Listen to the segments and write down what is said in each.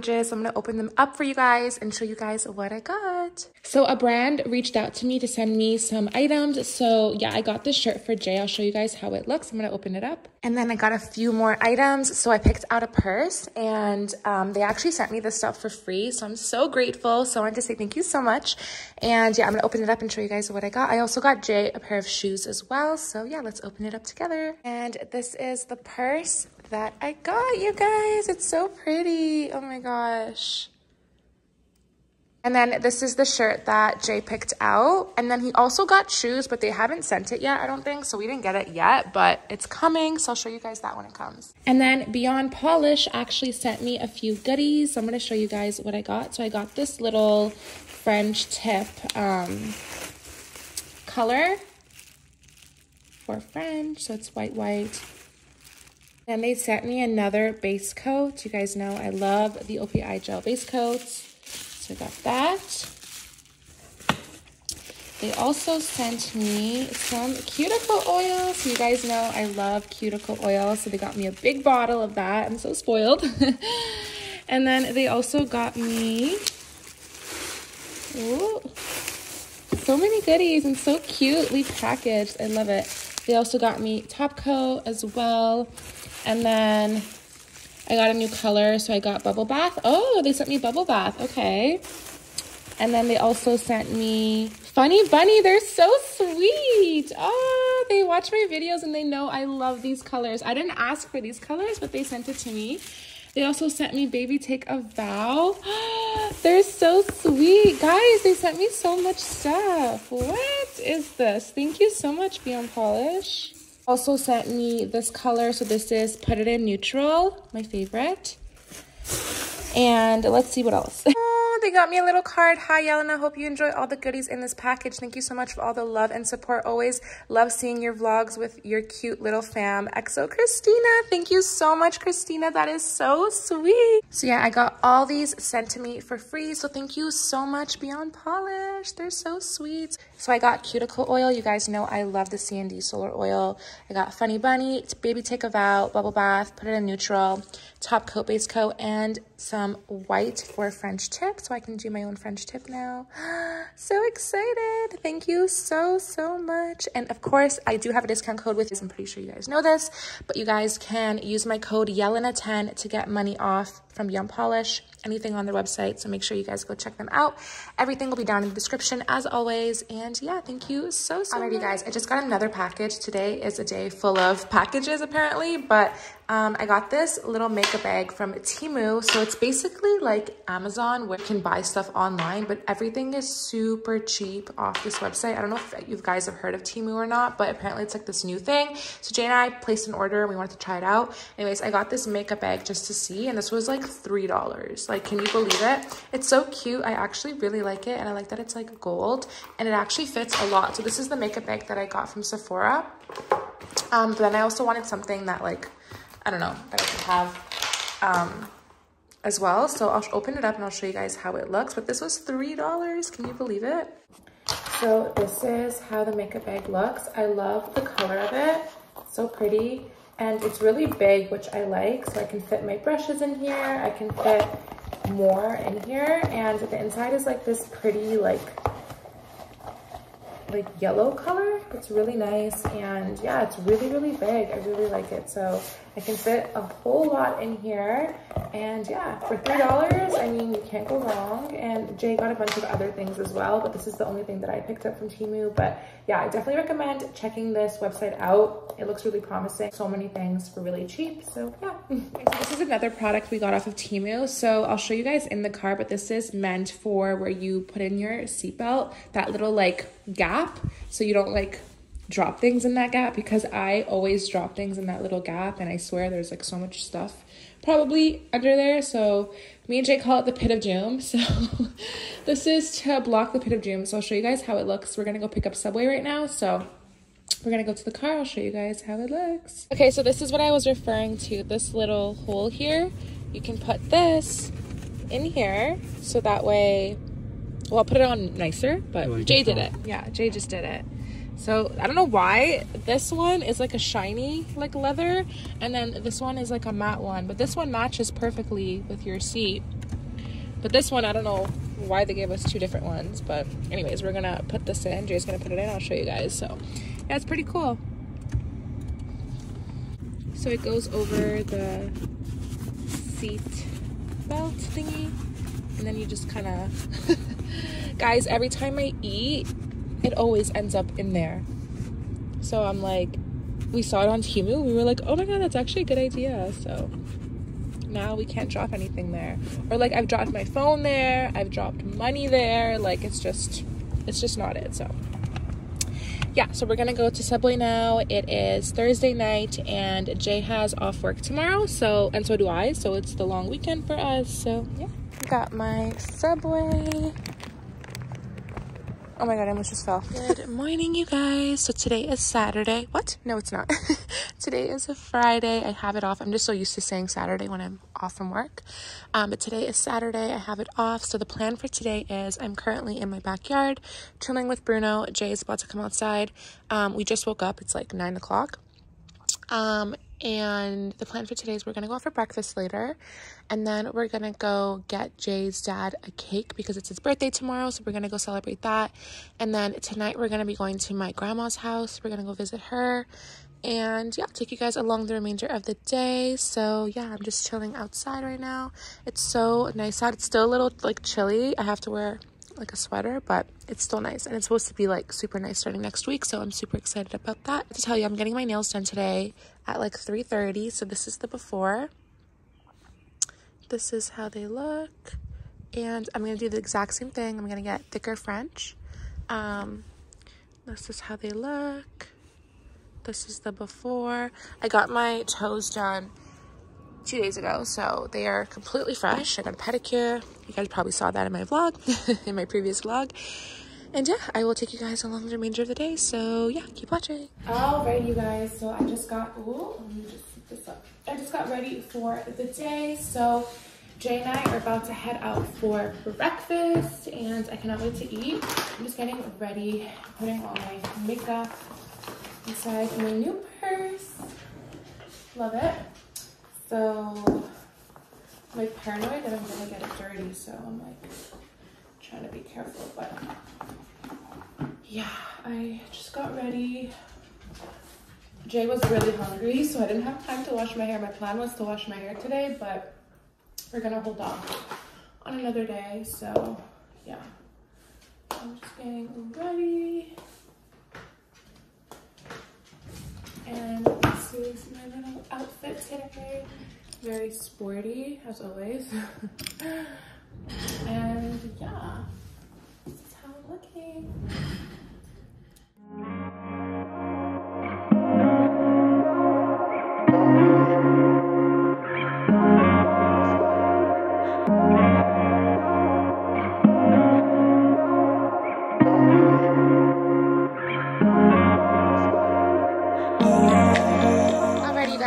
packages. I'm to open them up for you guys and show you guys what I got. So a brand reached out to me to send me some items. So yeah, I got this shirt for Jay. I'll show you guys how it looks. I'm to open it up. And then I got a few more items. So I picked out a purse and um, they actually sent me this stuff for free. So I'm so grateful. So I wanted to say thank you so much. And yeah, I'm to open it up and show you guys what I got. I also got Jay a pair of shoes as well. So yeah, let's open it up together. And this is the purse that I got, you guys. It's so pretty. Oh my gosh. And then this is the shirt that Jay picked out. And then he also got shoes, but they haven't sent it yet, I don't think. So we didn't get it yet, but it's coming. So I'll show you guys that when it comes. And then Beyond Polish actually sent me a few goodies. So I'm going to show you guys what I got. So I got this little French tip um, color for French. So it's white, white. Then they sent me another base coat. You guys know I love the OPI gel base coats. So I got that. They also sent me some cuticle oil. So you guys know I love cuticle oil. So they got me a big bottle of that. I'm so spoiled. and then they also got me ooh, so many goodies and so cutely packaged. I love it. They also got me top coat as well. And then I got a new color, so I got Bubble Bath. Oh, they sent me Bubble Bath. Okay. And then they also sent me Funny Bunny. They're so sweet. Oh, they watch my videos and they know I love these colors. I didn't ask for these colors, but they sent it to me. They also sent me Baby Take a Vow. They're so sweet. Guys, they sent me so much stuff. What is this? Thank you so much, Beyond Polish also sent me this color. So this is Put It In Neutral, my favorite. And let's see what else. Oh, they got me a little card. Hi, Jelena. Hope you enjoy all the goodies in this package. Thank you so much for all the love and support. Always love seeing your vlogs with your cute little fam. EXO Christina. Thank you so much, Christina. That is so sweet. So yeah, I got all these sent to me for free. So thank you so much, Beyond Polish. They're so sweet. So I got cuticle oil. You guys know I love the CND solar oil. I got Funny Bunny, Baby Take a Vow, Bubble Bath, Put It in Neutral, Top Coat, Base Coat, and some white for French tip. So I can do my own French tip now. so excited. Thank you so, so much. And of course, I do have a discount code with this. I'm pretty sure you guys know this, but you guys can use my code JELENA10 to get money off from Beyond Polish anything on their website. So make sure you guys go check them out. Everything will be down in the description as always. And yeah, thank you so, so Alrighty much. guys, I just got another package. Today is a day full of packages apparently, but um, I got this little makeup bag from Temu. So it's basically like Amazon where you can buy stuff online, but everything is super cheap off this website. I don't know if you guys have heard of Temu or not, but apparently it's like this new thing. So Jay and I placed an order and we wanted to try it out. Anyways, I got this makeup bag just to see, and this was like $3. Like, can you believe it? It's so cute. I actually really like it, and I like that it's like gold, and it actually fits a lot. So this is the makeup bag that I got from Sephora. Um, but then I also wanted something that like I don't know, that I could have um, as well. So I'll open it up and I'll show you guys how it looks. But this was $3. Can you believe it? So this is how the makeup bag looks. I love the color of it. so pretty. And it's really big, which I like. So I can fit my brushes in here. I can fit more in here. And the inside is like this pretty like like yellow color. It's really nice and yeah, it's really, really big. I really like it. So I can fit a whole lot in here. And yeah, for $3, I mean, you can't go wrong. And Jay got a bunch of other things as well, but this is the only thing that I picked up from Temu. But yeah, I definitely recommend checking this website out. It looks really promising. So many things for really cheap. So yeah. so this is another product we got off of Temu. So I'll show you guys in the car, but this is meant for where you put in your seatbelt, that little like gap. So you don't like drop things in that gap because I always drop things in that little gap and I swear there's like so much stuff probably under there. So me and Jay call it the pit of doom. So this is to block the pit of doom. So I'll show you guys how it looks. We're gonna go pick up Subway right now. So we're gonna go to the car. I'll show you guys how it looks. Okay, so this is what I was referring to. This little hole here. You can put this in here so that way, well, I'll put it on nicer, but like Jay did it. Yeah, Jay just did it. So I don't know why this one is like a shiny like leather and then this one is like a matte one. But this one matches perfectly with your seat. But this one, I don't know why they gave us two different ones. But anyways, we're gonna put this in. Jay's gonna put it in. I'll show you guys. So yeah, it's pretty cool. So it goes over the seat belt thingy. And then you just kind of... guys, every time I eat, it always ends up in there. So I'm like, we saw it on Temu. We were like, oh my god, that's actually a good idea. So now we can't drop anything there. Or like I've dropped my phone there, I've dropped money there. Like it's just, it's just not it. So yeah, so we're gonna go to Subway now. It is Thursday night, and Jay has off work tomorrow. So and so do I. So it's the long weekend for us. So yeah, got my Subway. Oh my god, I almost just fell. Good morning, you guys. So today is Saturday. What? No, it's not. today is a Friday. I have it off. I'm just so used to saying Saturday when I'm off from work. Um, but today is Saturday. I have it off. So the plan for today is I'm currently in my backyard chilling with Bruno. Jay is about to come outside. Um, we just woke up. It's like 9 o'clock. Um, and the plan for today is we're gonna go out for breakfast later, and then we're gonna go get Jay's dad a cake because it's his birthday tomorrow. So we're gonna go celebrate that. And then tonight we're gonna be going to my grandma's house. We're gonna go visit her, and yeah, take you guys along the remainder of the day. So yeah, I'm just chilling outside right now. It's so nice out. It's still a little like chilly. I have to wear like a sweater, but it's still nice. And it's supposed to be like super nice starting next week. So I'm super excited about that. To tell you, I'm getting my nails done today at like 3.30. So this is the before. This is how they look. And I'm going to do the exact same thing. I'm going to get thicker French. Um, this is how they look. This is the before. I got my toes done two days ago, so they are completely fresh. I got a pedicure. You guys probably saw that in my vlog, in my previous vlog. And yeah, I will take you guys along the remainder of the day. So yeah, keep watching. All right, you guys. So I just got, ooh, let me just put this up. I just got ready for the day. So Jay and I are about to head out for breakfast and I cannot wait to eat. I'm just getting ready, putting on my makeup inside my new purse. Love it. So I'm like paranoid that I'm gonna get it dirty, so I'm like trying to be careful, but yeah, I just got ready. Jay was really hungry, so I didn't have time to wash my hair. My plan was to wash my hair today, but we're gonna hold off on another day, so yeah. I'm just getting ready. And this is my little outfit today. Very sporty, as always. and yeah, this is how I'm looking.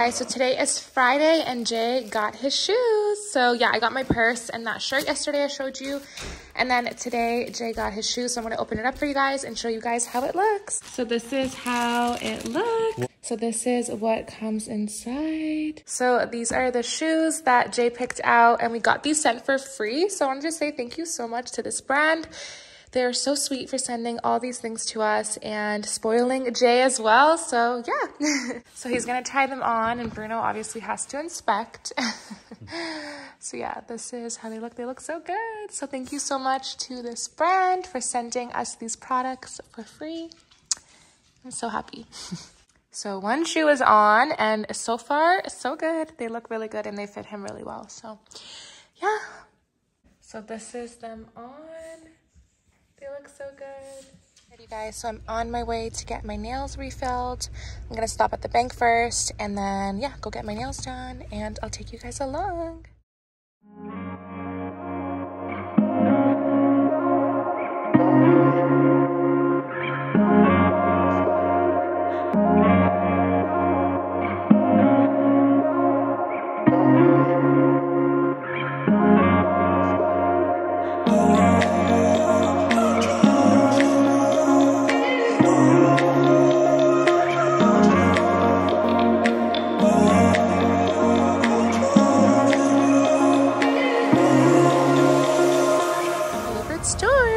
Guys, so today is Friday and Jay got his shoes. So yeah, I got my purse and that shirt yesterday I showed you. And then today Jay got his shoes. So I'm gonna open it up for you guys and show you guys how it looks. So this is how it looks. So this is what comes inside. So these are the shoes that Jay picked out and we got these sent for free. So I wanted to just say thank you so much to this brand. They're so sweet for sending all these things to us and spoiling Jay as well. So yeah, so he's gonna try them on and Bruno obviously has to inspect. so yeah, this is how they look. They look so good. So thank you so much to this brand for sending us these products for free. I'm so happy. So one shoe is on and so far so good. They look really good and they fit him really well. So yeah. So this is them on. They look so good. Guys, so I'm on my way to get my nails refilled. I'm gonna stop at the bank first and then, yeah, go get my nails done and I'll take you guys along. next time.